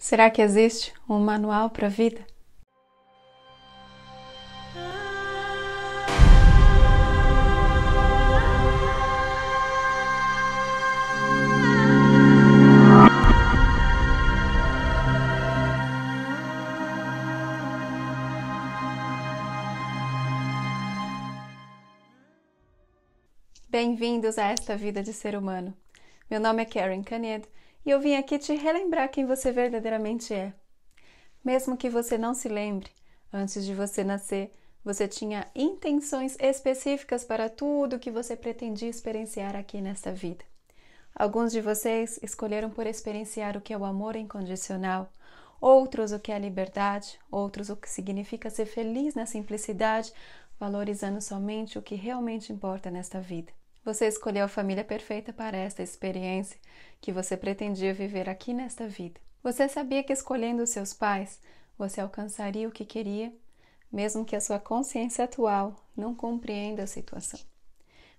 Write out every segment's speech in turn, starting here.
Será que existe um manual para a vida? Bem-vindos a esta vida de ser humano. Meu nome é Karen Canedo e eu vim aqui te relembrar quem você verdadeiramente é. Mesmo que você não se lembre, antes de você nascer, você tinha intenções específicas para tudo que você pretendia experienciar aqui nesta vida. Alguns de vocês escolheram por experienciar o que é o amor incondicional, outros o que é a liberdade, outros o que significa ser feliz na simplicidade, valorizando somente o que realmente importa nesta vida. Você escolheu a família perfeita para esta experiência que você pretendia viver aqui nesta vida. Você sabia que escolhendo os seus pais, você alcançaria o que queria, mesmo que a sua consciência atual não compreenda a situação.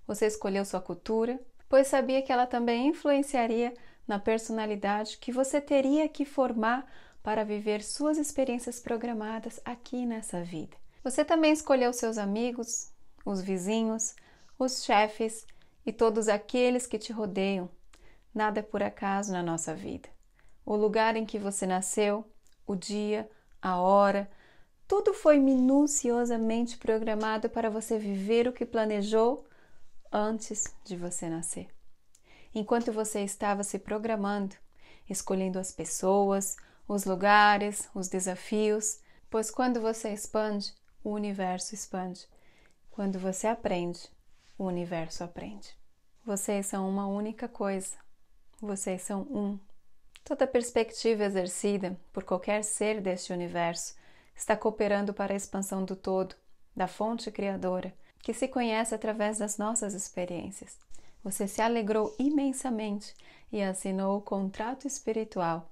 Você escolheu sua cultura, pois sabia que ela também influenciaria na personalidade que você teria que formar para viver suas experiências programadas aqui nessa vida. Você também escolheu seus amigos, os vizinhos, os chefes e todos aqueles que te rodeiam. Nada é por acaso na nossa vida. O lugar em que você nasceu, o dia, a hora, tudo foi minuciosamente programado para você viver o que planejou antes de você nascer. Enquanto você estava se programando, escolhendo as pessoas, os lugares, os desafios, pois quando você expande, o universo expande. Quando você aprende, o universo aprende. Vocês são uma única coisa. Vocês são um. Toda perspectiva exercida por qualquer ser deste universo está cooperando para a expansão do todo, da fonte criadora, que se conhece através das nossas experiências. Você se alegrou imensamente e assinou o contrato espiritual.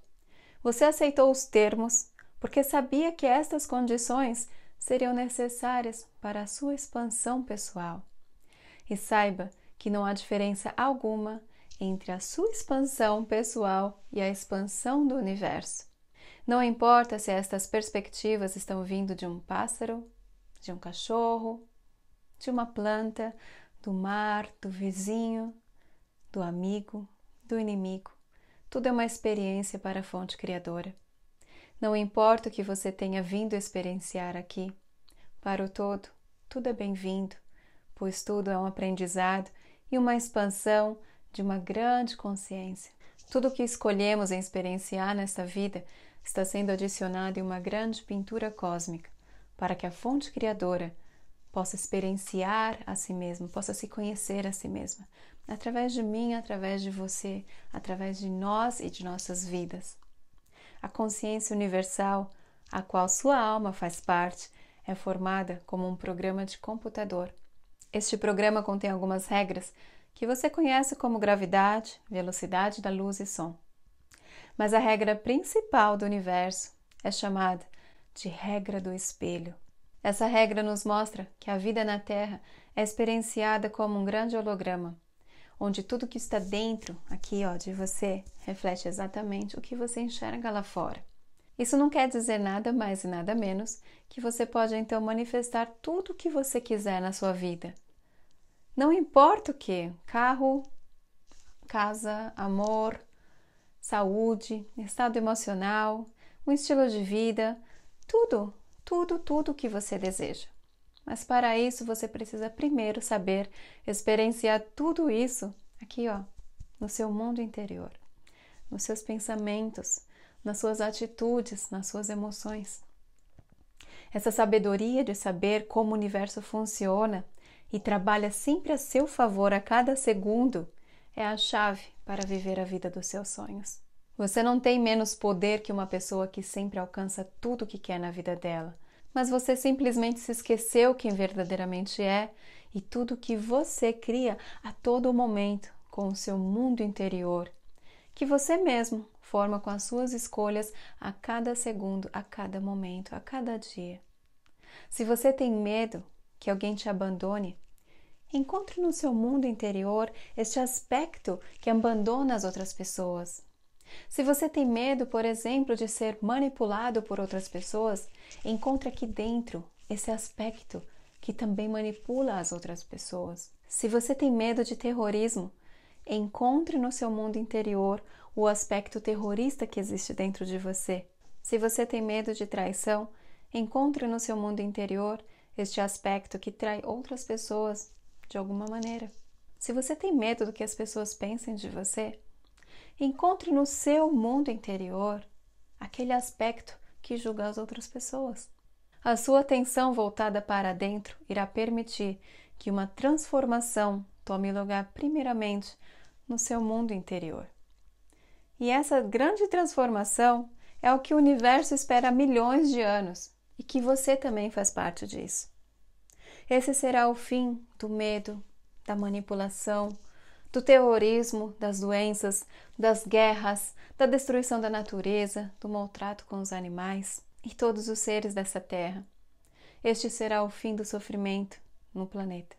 Você aceitou os termos porque sabia que estas condições seriam necessárias para a sua expansão pessoal. E saiba que não há diferença alguma entre a sua expansão pessoal e a expansão do universo. Não importa se estas perspectivas estão vindo de um pássaro, de um cachorro, de uma planta, do mar, do vizinho, do amigo, do inimigo. Tudo é uma experiência para a fonte criadora. Não importa o que você tenha vindo experienciar aqui, para o todo, tudo é bem-vindo pois tudo é um aprendizado e uma expansão de uma grande consciência. Tudo o que escolhemos em experienciar nesta vida está sendo adicionado em uma grande pintura cósmica, para que a fonte criadora possa experienciar a si mesma, possa se conhecer a si mesma, através de mim, através de você, através de nós e de nossas vidas. A consciência universal, a qual sua alma faz parte, é formada como um programa de computador este programa contém algumas regras que você conhece como gravidade, velocidade da luz e som. Mas a regra principal do universo é chamada de regra do espelho. Essa regra nos mostra que a vida na Terra é experienciada como um grande holograma, onde tudo que está dentro, aqui ó, de você, reflete exatamente o que você enxerga lá fora. Isso não quer dizer nada mais e nada menos que você pode então manifestar tudo o que você quiser na sua vida. Não importa o que: carro, casa, amor, saúde, estado emocional, um estilo de vida, tudo, tudo, tudo que você deseja. Mas para isso você precisa primeiro saber experienciar tudo isso aqui, ó, no seu mundo interior, nos seus pensamentos, nas suas atitudes, nas suas emoções. Essa sabedoria de saber como o universo funciona e trabalha sempre a seu favor a cada segundo é a chave para viver a vida dos seus sonhos. Você não tem menos poder que uma pessoa que sempre alcança tudo o que quer na vida dela, mas você simplesmente se esqueceu quem verdadeiramente é e tudo que você cria a todo momento com o seu mundo interior, que você mesmo forma com as suas escolhas a cada segundo, a cada momento, a cada dia. Se você tem medo que alguém te abandone, encontre no seu mundo interior este aspecto que abandona as outras pessoas. Se você tem medo, por exemplo, de ser manipulado por outras pessoas, encontre aqui dentro esse aspecto que também manipula as outras pessoas. Se você tem medo de terrorismo, encontre no seu mundo interior o aspecto terrorista que existe dentro de você. Se você tem medo de traição, encontre no seu mundo interior este aspecto que trai outras pessoas de alguma maneira. Se você tem medo do que as pessoas pensem de você, encontre no seu mundo interior aquele aspecto que julga as outras pessoas. A sua atenção voltada para dentro irá permitir que uma transformação tome lugar primeiramente no seu mundo interior. E essa grande transformação é o que o universo espera há milhões de anos e que você também faz parte disso. Esse será o fim do medo, da manipulação, do terrorismo, das doenças, das guerras, da destruição da natureza, do maltrato com os animais e todos os seres dessa terra. Este será o fim do sofrimento no planeta.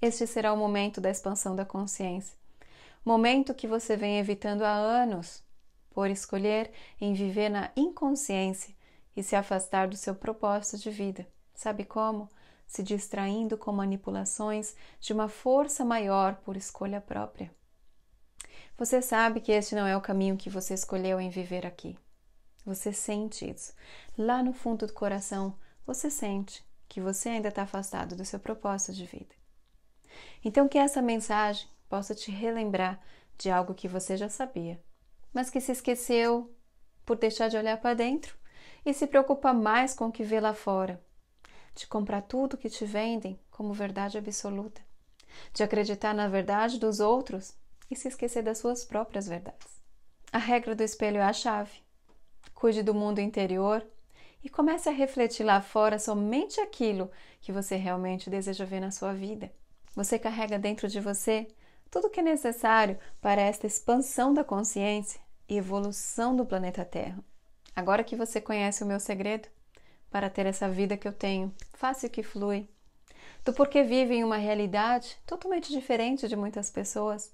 Este será o momento da expansão da consciência. Momento que você vem evitando há anos por escolher em viver na inconsciência e se afastar do seu propósito de vida. Sabe como? Se distraindo com manipulações de uma força maior por escolha própria. Você sabe que este não é o caminho que você escolheu em viver aqui. Você sente isso. Lá no fundo do coração, você sente que você ainda está afastado do seu propósito de vida. Então, que essa mensagem possa te relembrar de algo que você já sabia, mas que se esqueceu por deixar de olhar para dentro e se preocupa mais com o que vê lá fora, de comprar tudo que te vendem como verdade absoluta, de acreditar na verdade dos outros e se esquecer das suas próprias verdades. A regra do espelho é a chave cuide do mundo interior e comece a refletir lá fora somente aquilo que você realmente deseja ver na sua vida. Você carrega dentro de você tudo o que é necessário para esta expansão da consciência e evolução do planeta Terra. Agora que você conhece o meu segredo para ter essa vida que eu tenho, fácil que flui, do porquê vive em uma realidade totalmente diferente de muitas pessoas,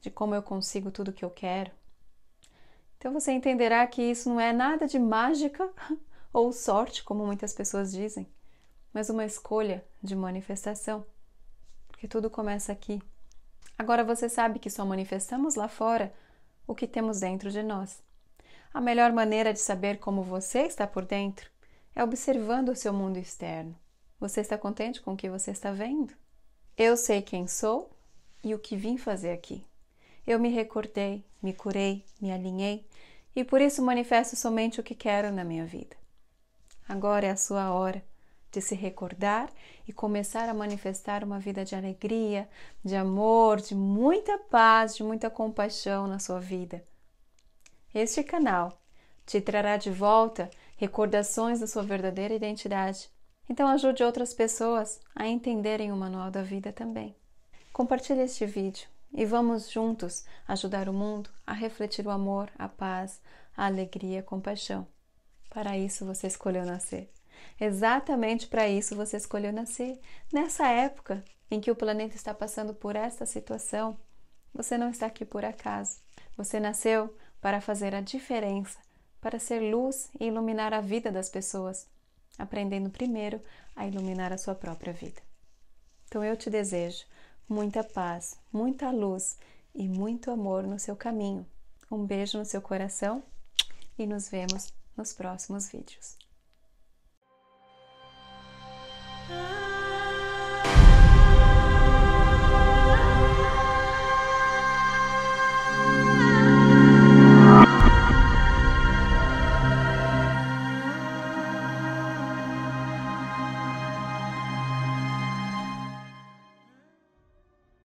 de como eu consigo tudo o que eu quero, então você entenderá que isso não é nada de mágica ou sorte, como muitas pessoas dizem, mas uma escolha de manifestação, porque tudo começa aqui. Agora você sabe que só manifestamos lá fora o que temos dentro de nós. A melhor maneira de saber como você está por dentro é observando o seu mundo externo. Você está contente com o que você está vendo? Eu sei quem sou e o que vim fazer aqui. Eu me recordei, me curei, me alinhei e por isso manifesto somente o que quero na minha vida. Agora é a sua hora de se recordar e começar a manifestar uma vida de alegria, de amor, de muita paz, de muita compaixão na sua vida. Este canal te trará de volta recordações da sua verdadeira identidade. Então ajude outras pessoas a entenderem o manual da vida também. Compartilhe este vídeo e vamos juntos ajudar o mundo a refletir o amor, a paz, a alegria, a compaixão. Para isso você escolheu nascer. Exatamente para isso você escolheu nascer. Nessa época em que o planeta está passando por esta situação, você não está aqui por acaso. Você nasceu para fazer a diferença, para ser luz e iluminar a vida das pessoas, aprendendo primeiro a iluminar a sua própria vida. Então eu te desejo muita paz, muita luz e muito amor no seu caminho. Um beijo no seu coração e nos vemos nos próximos vídeos. Ah.